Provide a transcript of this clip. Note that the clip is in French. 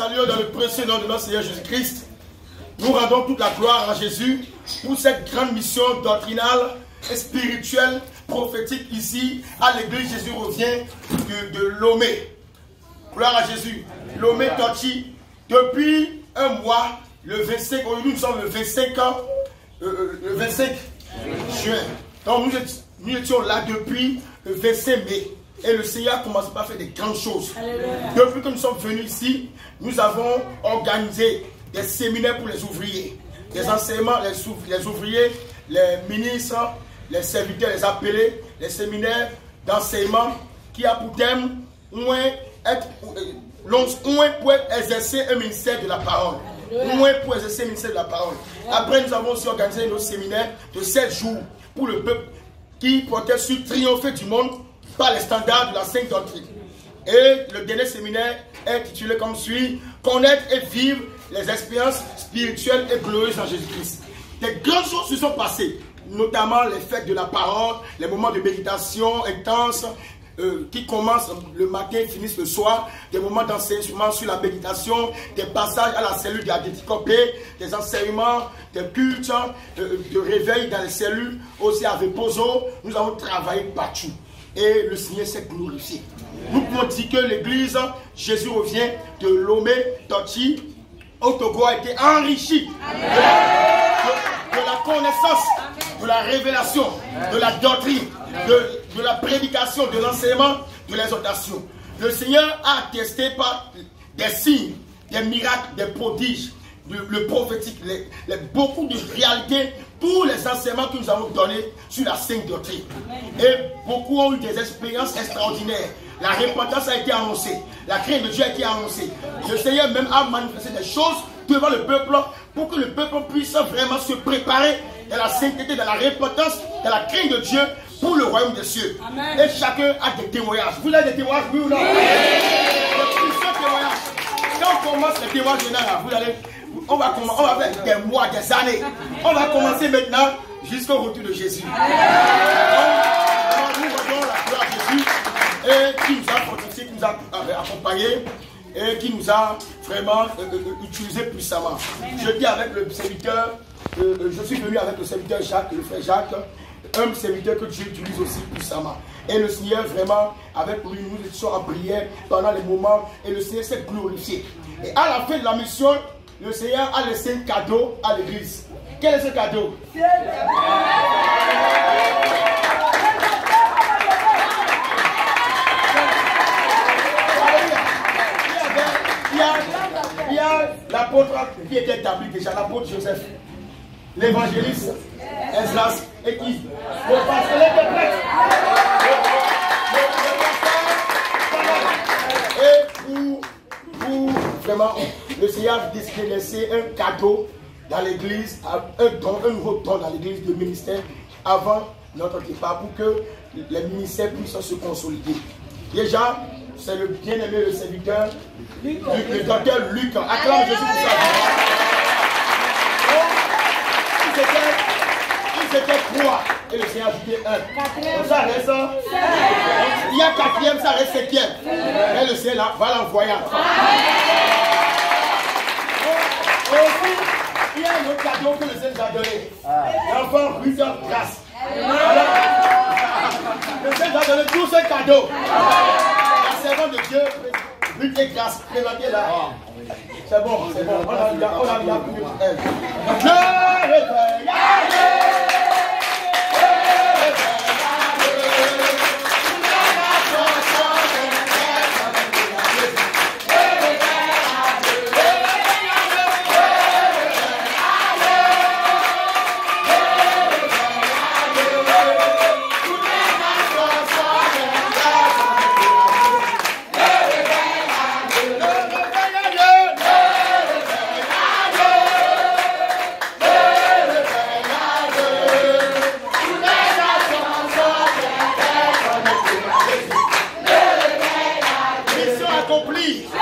nom de notre Seigneur Jésus-Christ, nous rendons toute la gloire à Jésus pour cette grande mission doctrinale et spirituelle, prophétique ici à l'église. Jésus revient de, Lomé. Gloire à Jésus. Lomé Tochi, depuis un mois, le 25, nous sommes le 25 ans, euh, euh, le 25 juin. Donc nous étions là depuis le 25 mai. Et le Seigneur commence à faire des grandes choses. Depuis que nous sommes venus ici, nous avons organisé des séminaires pour les ouvriers, des enseignements, les, ouvriers, les ministres, les serviteurs, les appelés, les séminaires d'enseignement qui a pour thème être, pour exercer un ministère de la parole. Moins pour exercer un ministère de la parole. Après, nous avons aussi organisé nos séminaires de 7 jours pour le peuple qui portait sur triompher du monde par les standards de la Sainte Doctrine. Et le dernier séminaire est intitulé comme suit Connaître et vivre les expériences spirituelles et glorieuses en Jésus-Christ. Des grandes choses se sont passées, notamment les fêtes de la parole, les moments de méditation intense euh, qui commencent le matin et finissent le soir, des moments d'enseignement sur la méditation, des passages à la cellule d'Adéticopé, des enseignements, des cultes, euh, de réveil dans les cellules, aussi avec Pozo. Nous avons travaillé partout et le Seigneur s'est glorifié. Nous pouvons dire que l'église, Jésus revient de Lomé, Toti, au Togo a été enrichi de, la connaissance, de la révélation, de la doctrine, de, la prédication, de l'enseignement, de l'exhortation. Le Seigneur a attesté par des signes, des miracles, des prodiges, le, prophétique, beaucoup de réalités pour les enseignements que nous avons donnés sur la Sainte Doctrine. Et beaucoup ont eu des expériences extraordinaires. La repentance a été annoncée. La crainte de Dieu a été annoncée. Le Seigneur même a manifesté des choses devant le peuple pour que le peuple puisse vraiment se préparer dans la sainteté, dans la repentance, dans la crainte de Dieu pour le royaume des cieux. Et chacun a des témoignages. Vous avez des témoignages, oui ou non? Oui. Quand on commence les témoignages, vous allez on va, faire des mois, des années. On va commencer maintenant jusqu'au retour de Jésus. Nous rendons la gloire à Jésus et qui nous a protégés, qui nous a accompagnés et qui nous a vraiment euh, euh, euh, utilisés puissamment. Je dis avec le serviteur, je suis venu avec le serviteur Jacques, le frère Jacques, un serviteur que Dieu utilise aussi puissamment. Et le Seigneur, vraiment, avec lui, nous étions en prière pendant les moments et le Seigneur s'est glorifié. Et à la fin de la mission, le Seigneur a laissé un cadeau à l'église. Quel est ce cadeau? Il y a, l'apôtre qui était établi déjà, l'apôtre Joseph, l'évangéliste, Esdras et qui? Le pasteur prêtre. Et pour, pour vraiment le Seigneur a décidé de laisser un cadeau dans l'église, un don, un nouveau don dans l'église de ministère avant notre départ pour que les ministères puissent se consolider. Déjà, c'est le bien-aimé, le serviteur, le docteur Luc. Acclame Jésus pour ça. Ils étaient trois et le Seigneur a ajouté un. Donc ça reste. Il y a quatrième, ça reste septième. Mais le Seigneur va l'envoyer. Aussi, un autre cadeau que le Seigneur nous a donné. L'enfant Ruth Grâce. Le Seigneur nous a donné tous ces cadeaux. La servante de Dieu, Ruth et Grâce, présentez là. C'est bon, c'est bon. On a, a, on a plus de accompli.